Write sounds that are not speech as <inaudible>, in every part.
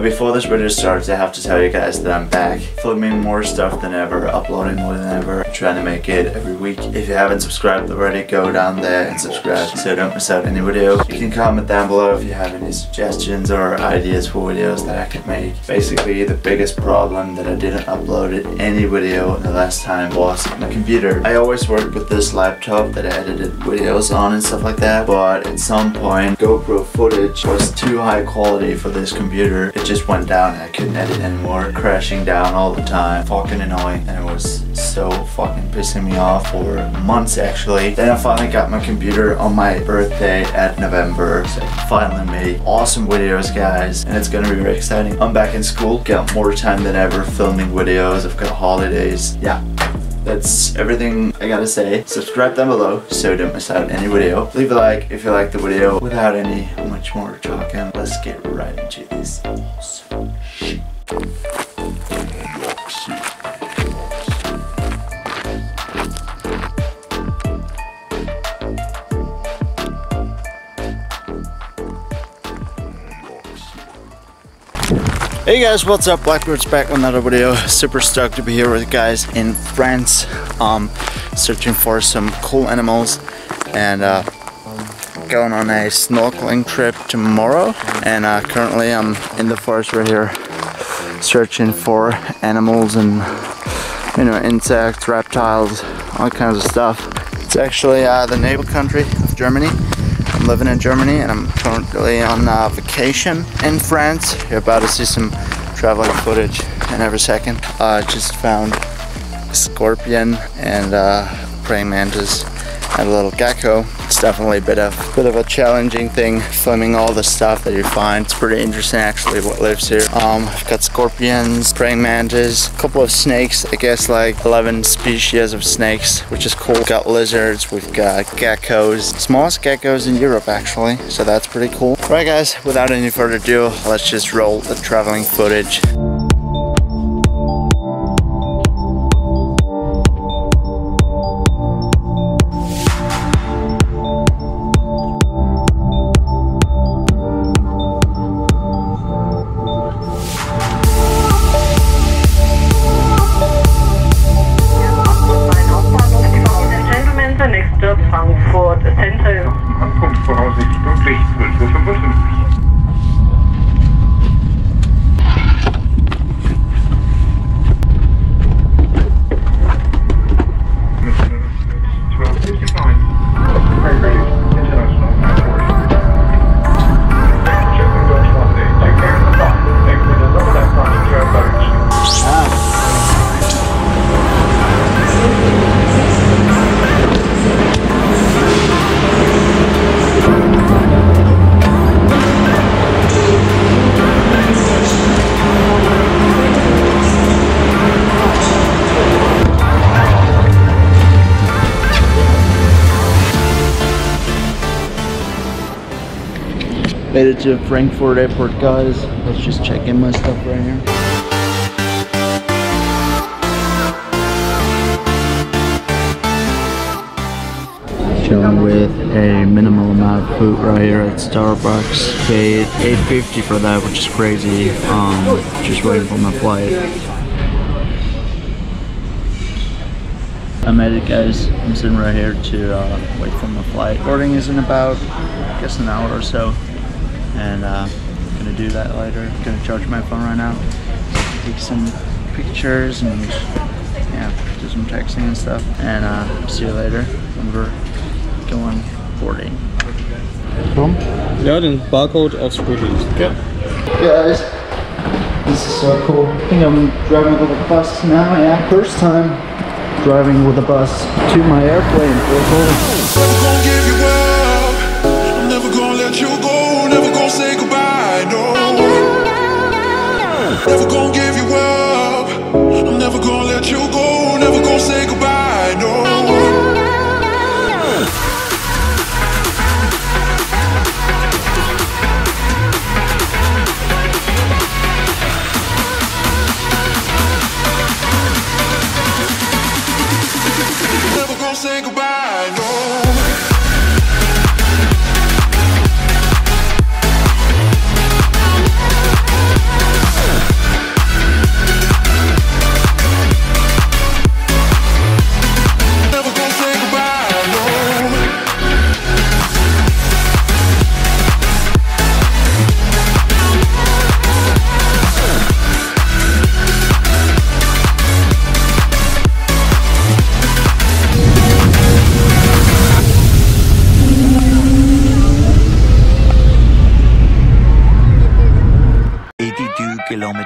Now before this video starts, I have to tell you guys that I'm back, filming more stuff than ever, uploading more than ever, trying to make it every week. If you haven't subscribed already, go down there and subscribe so don't miss out any video. You can comment down below if you have any suggestions or ideas for videos that I could make. Basically, the biggest problem that I didn't upload any video the last time was my computer. I always worked with this laptop that I edited videos on and stuff like that, but at some point, GoPro footage was too high quality for this computer. It just went down and I couldn't edit anymore, crashing down all the time, fucking annoying, and it was so fucking pissing me off for months actually. Then I finally got my computer on my birthday at November, so I finally made awesome videos guys, and it's gonna be very exciting. I'm back in school, got more time than ever filming videos, I've got holidays, yeah. That's everything I gotta say. Subscribe down below so don't miss out on any video. Leave a like if you like the video. Without any much more talking, let's get right into this awesome shit. Hey guys, what's up? Black Bird's back with another video. Super stoked to be here with guys in France, um, searching for some cool animals and uh, going on a snorkeling trip tomorrow. And uh, currently I'm in the forest right here, searching for animals and you know insects, reptiles, all kinds of stuff. It's actually uh, the naval country of Germany. I'm living in Germany and I'm currently on uh, vacation in France. You're about to see some traveling footage in every second. I just found a scorpion and uh, praying mantis a little gecko. It's definitely a bit of bit of a challenging thing filming all the stuff that you find. It's pretty interesting actually what lives here. Um, I've got scorpions, praying mantis, a couple of snakes, I guess like 11 species of snakes, which is cool. We've got lizards, we've got geckos, smallest geckos in Europe actually, so that's pretty cool. Right guys, without any further ado, let's just roll the traveling footage. Made it to Frankfurt Airport, guys. Let's just check in my stuff right here. Chilling with a minimal amount of food right here at Starbucks. Paid 8.50 for that, which is crazy. Um, just waiting for my flight. I made it guys. I'm sitting right here to uh, wait for my flight. Boarding is in about, I guess an hour or so and uh, I'm gonna do that later. Gonna charge my phone right now, take some pictures and yeah, do some texting and stuff. And uh, see you later when we're going boarding. Tom? Ja, den Barcode aufs Foto. Okay. Guys, this is so cool. I think I'm driving with a bus now, yeah. First time driving with a bus to my airplane.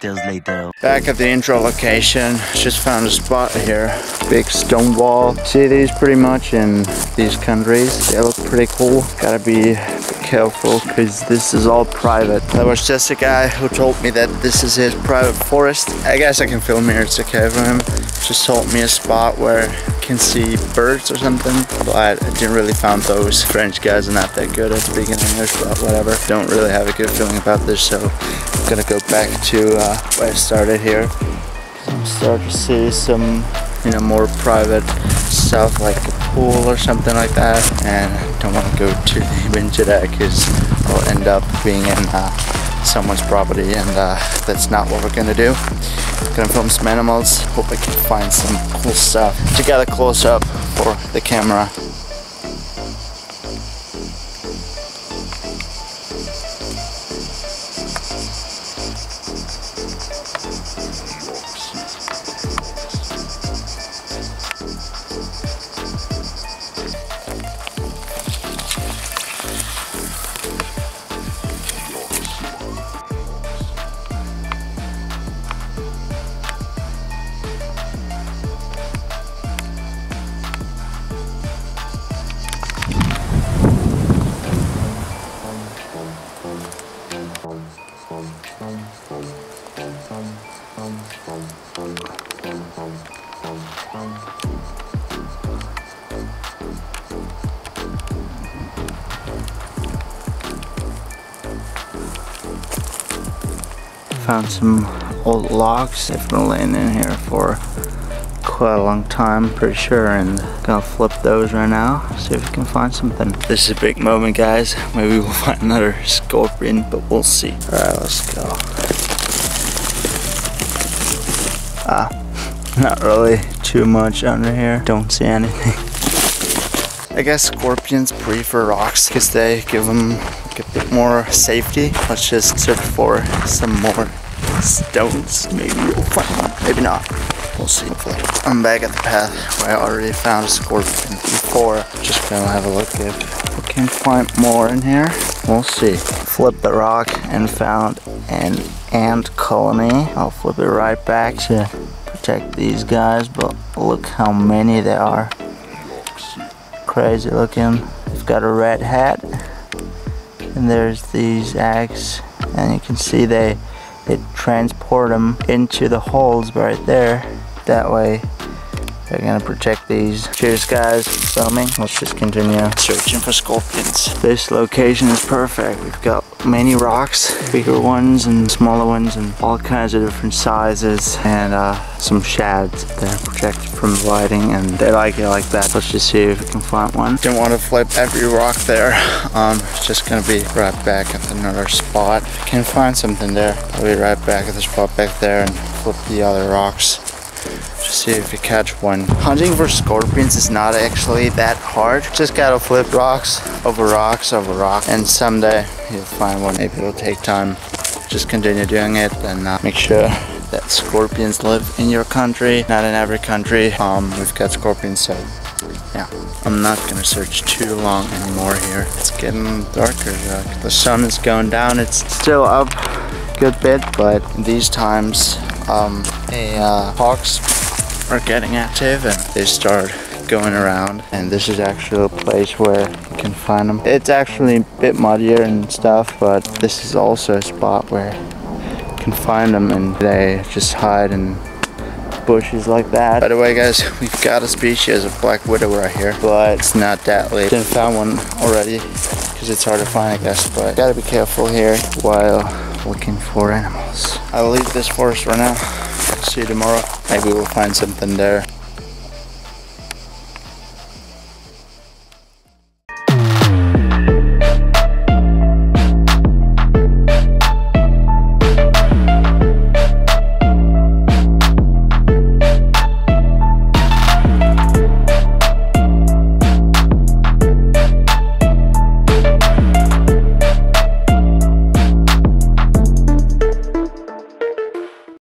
Kilometers later. Back at the intro location, just found a spot here. Big stone wall. See these pretty much in these countries. They look pretty cool. Gotta be careful because this is all private. That was just a guy who told me that this is his private forest. I guess I can film here, it's okay for him. Just told me a spot where I can see birds or something, but I didn't really found those. French guys are not that good at speaking English, but whatever. Don't really have a good feeling about this, so I'm gonna go back to uh, where I started here. I'm starting to see some, you know, more private stuff like a pool or something like that. And I don't want to go too deep into that because I'll end up being in uh, someone's property and uh, that's not what we're gonna do. Gonna film some animals. Hope I can find some cool stuff to get a close up for the camera. Found some old logs. They've been laying in here for quite a long time, pretty sure, and gonna flip those right now, see if we can find something. This is a big moment, guys. Maybe we'll <laughs> find another scorpion, but we'll see. All right, let's go. Ah, <laughs> not really too much under here. Don't see anything. <laughs> I guess scorpions prefer rocks because they give them a bit more safety. Let's just search for some more stones. Maybe we'll find one, maybe not. We'll see. I'm back at the path where I already found a scorpion before. Just gonna have a look if we can find more in here. We'll see. Flip the rock and found an ant colony. I'll flip it right back to protect these guys, but look how many there are. Crazy looking. It's got a red hat. And there's these eggs. And you can see they they transport them into the holes right there. That way they're gonna protect these. Cheers guys, filming. Let's just continue searching for scorpions. This location is perfect. We've got many rocks, bigger ones and smaller ones and all kinds of different sizes and uh, some shads that are protected from the lighting and they like it like that. Let's just see if we can find one. Didn't want to flip every rock there. Um, it's just gonna be right back at another spot. Can find something there, I'll be right back at the spot back there and flip the other rocks see if you catch one. Hunting for scorpions is not actually that hard. Just gotta flip rocks over rocks over rocks and someday you'll find one. Maybe it'll take time. Just continue doing it and uh, make sure that scorpions live in your country, not in every country. Um, we've got scorpions, so yeah. I'm not gonna search too long anymore here. It's getting darker. Uh, the sun is going down. It's still up a good bit, but these times um, a uh, hawks are getting active and they start going around and this is actually a place where you can find them. It's actually a bit muddier and stuff but this is also a spot where you can find them and they just hide in bushes like that. By the way guys, <laughs> we've got a species of black widow right here but it's not that late. Didn't find one already because it's hard to find I guess but gotta be careful here while looking for animals. I'll leave this forest right now. See you tomorrow. Maybe we'll find something there.